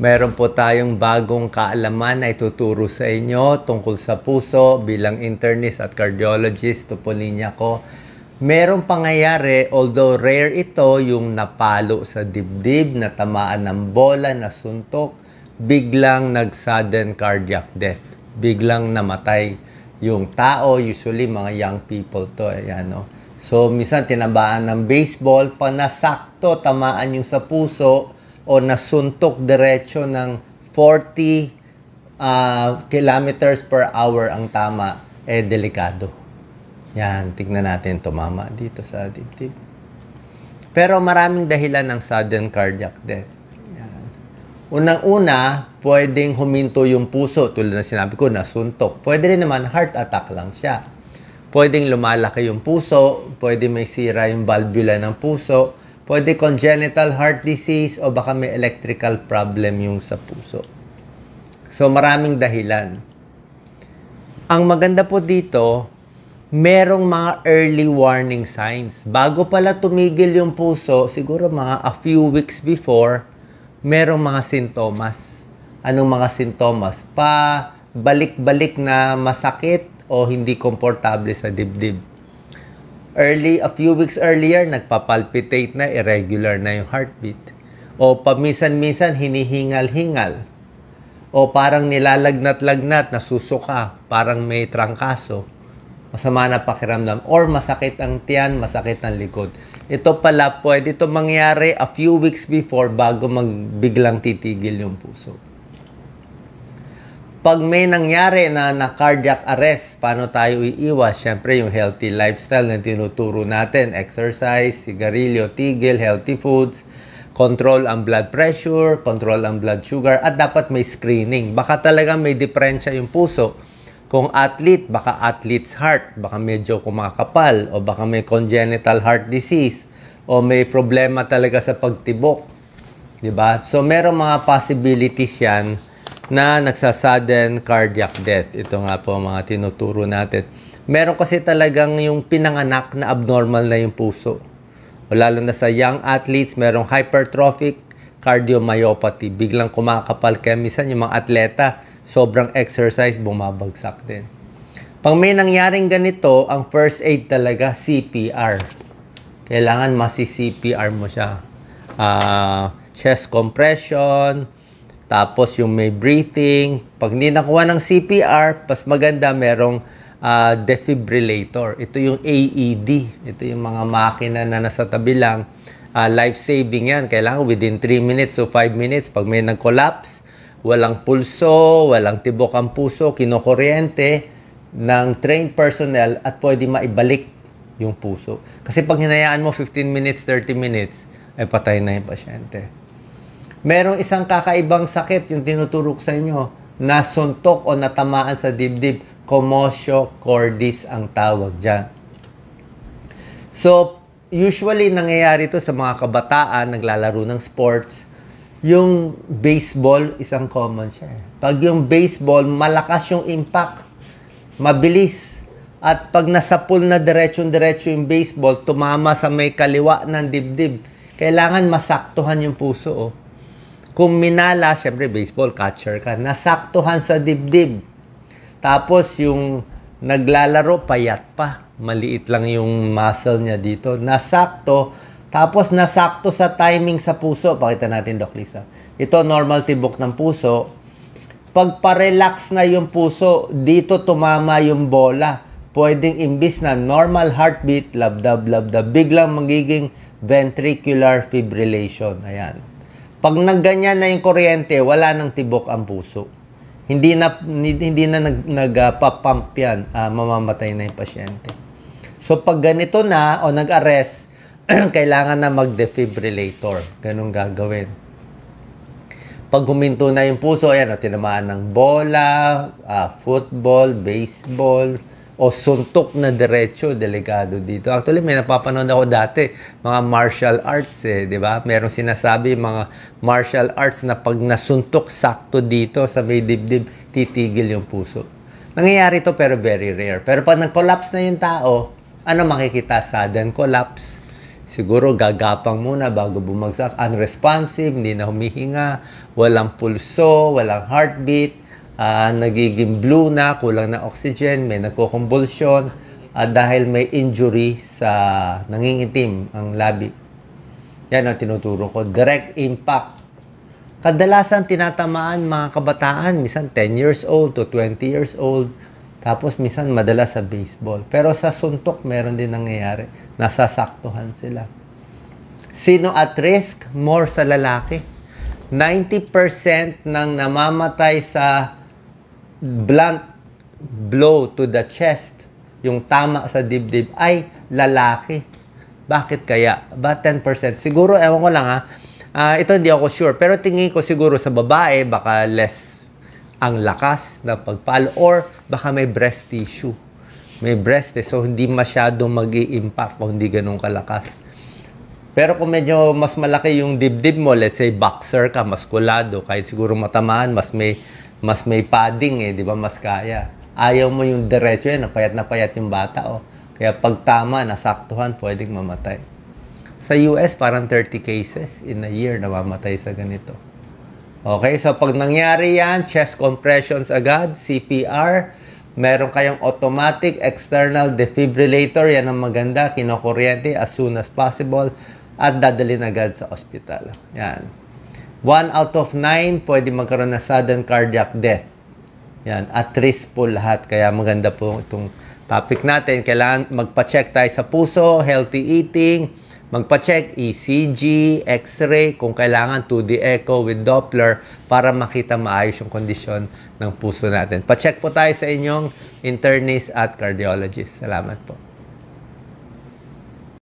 Meron po tayong bagong kaalaman na ituturo sa inyo tungkol sa puso bilang internist at cardiologist. Ito po linya ko. Merong pangyayari, although rare ito, yung napalo sa dibdib, natamaan ng bola, nasuntok, biglang nag-sudden cardiac death. Biglang namatay yung tao, usually mga young people to. Ayan, no? So, minsan tinabaan ng baseball, pa nasakto, tamaan yung sa puso, o nasuntok diretso ng 40 uh, kilometers per hour ang tama, eh delikado. Yan, tignan natin tumama dito sa dibdib. Pero maraming dahilan ng sudden cardiac death. Yan. Unang-una, pwedeng huminto yung puso, tulad na sinabi ko, nasuntok. Pwede rin naman heart attack lang siya. Pwedeng lumalaki yung puso, pwede may sira yung valvula ng puso, Pwede congenital heart disease o baka may electrical problem yung sa puso. So maraming dahilan. Ang maganda po dito, merong mga early warning signs. Bago pala tumigil yung puso, siguro mga a few weeks before, merong mga sintomas. Anong mga sintomas? Pa balik-balik na masakit o hindi komportable sa dibdib early, a few weeks earlier, nagpapalpitate na, irregular na yung heartbeat. O paminsan-minsan, hinihingal-hingal. O parang nilalagnat-lagnat, nasusuka, parang may trangkaso. Masama na pakiramdam. Or masakit ang tiyan, masakit ang likod. Ito pala, pwede ito mangyari a few weeks before bago magbiglang titigil yung puso pag may nangyari na na cardiac arrest, paano tayo iiwas? Siyempre, yung healthy lifestyle na tinuturo natin, exercise, sigarilyo, tigil, healthy foods, control ang blood pressure, control ang blood sugar, at dapat may screening. Baka talaga may diferensya yung puso. Kung athlete, baka athlete's heart, baka medyo kumakapal, o baka may congenital heart disease, o may problema talaga sa pagtibok. 'Di ba? So, merong mga possibilities yan na nagsasaden cardiac death. Ito nga po mga tinuturo natin. Meron kasi talagang yung pinanganak na abnormal na yung puso. O lalo na sa young athletes, merong hypertrophic cardiomyopathy. Biglang kumakapal kaya minsan yung mga atleta, sobrang exercise, bumabagsak din. Pag may nangyaring ganito, ang first aid talaga, CPR. Kailangan masi-CPR mo siya. Uh, chest compression, tapos yung may breathing. Pag hindi nakuha ng CPR, pas maganda merong uh, defibrillator. Ito yung AED. Ito yung mga makina na nasa tabi lang. Uh, life-saving yan. Kailangan within 3 minutes to 5 minutes. Pag may nag-collapse, walang pulso, walang tibok ang puso, kinokuryente ng trained personnel at pwede maibalik yung puso. Kasi pag hinayaan mo 15 minutes, 30 minutes, ay patay na yung pasyente. Merong isang kakaibang sakit yung tinuturo sa inyo na suntok o natamaan sa dibdib. Commotio cordis ang tawag dyan. So, usually nangyayari to sa mga kabataan naglalaro ng sports. Yung baseball, isang common siya. Pag yung baseball, malakas yung impact. Mabilis. At pag nasa pool na diretsyon-diretso yung baseball, tumama sa may kaliwa ng dibdib. Kailangan masaktuhan yung puso. Oh kung minala, syempre baseball catcher ka, nasaktuhan sa dibdib. Tapos yung naglalaro, payat pa. Maliit lang yung muscle niya dito. Nasakto. Tapos nasakto sa timing sa puso. Pakita natin, Doc Lisa. Ito, normal tibok ng puso. Pag pa-relax na yung puso, dito tumama yung bola. Pwedeng imbis na normal heartbeat, labdab, labdab, biglang magiging ventricular fibrillation. Ayan. Pag nagganyan na yung kuryente, wala nang tibok ang puso. Hindi na hindi na nag nagpa-pump uh, yan, uh, mamamatay na yung pasyente. So pag ganito na o nag-arrest, kailangan na mag-defibrillator. Ganun gagawin. Pag huminto na yung puso, ayan, o, tinamaan ng bola, uh, football, baseball, o suntok na diretso, delikado dito. Actually, may napapanood ako dati, mga martial arts eh, di ba? Merong sinasabi mga martial arts na pag nasuntok sakto dito sa may dibdib, titigil yung puso. Nangyayari to pero very rare. Pero pag nag-collapse na yung tao, ano makikita? Sudden collapse, siguro gagapang muna bago bumagsak, unresponsive, hindi na humihinga, walang pulso, walang heartbeat, ah, nagiging blue na, kulang na oxygen, may nagko-convulsion, at dahil may injury sa nangingitim ang labi. Yan ang tinuturo ko. Direct impact. Kadalasan tinatamaan mga kabataan, minsan 10 years old to 20 years old, tapos minsan madalas sa baseball. Pero sa suntok, meron din nangyayari. Nasasaktuhan sila. Sino at risk? More sa lalaki. 90% ng namamatay sa blunt blow to the chest, yung tama sa dibdib, ay lalaki. Bakit kaya? Ba 10%? Siguro, ewan ko lang ha. Ah, ito hindi ako sure. Pero tingin ko siguro sa babae, baka less ang lakas ng pagpalo or baka may breast tissue. May breast eh, so hindi masyadong mag impact kung hindi ganun kalakas. Pero kung medyo mas malaki yung dibdib mo, let's say boxer ka, maskulado, kahit siguro matamaan, mas may mas may padding eh, di ba? Mas kaya. Ayaw mo yung diretso yan, napayat na payat yung bata oh. Kaya pag tama, nasaktuhan, pwedeng mamatay. Sa US, parang 30 cases in a year na mamatay sa ganito. Okay, so pag nangyari yan, chest compressions agad, CPR, meron kayong automatic external defibrillator, yan ang maganda, kinokuryente as soon as possible, at dadalhin agad sa ospital. Yan. One out of nine, pwede magkaroon ng sudden cardiac death. Yan, at risk po lahat. Kaya maganda po itong topic natin. Kailangan magpa-check tayo sa puso, healthy eating, magpa-check ECG, X-ray, kung kailangan 2D echo with Doppler para makita maayos yung kondisyon ng puso natin. Pa-check po tayo sa inyong internist at cardiologist. Salamat po.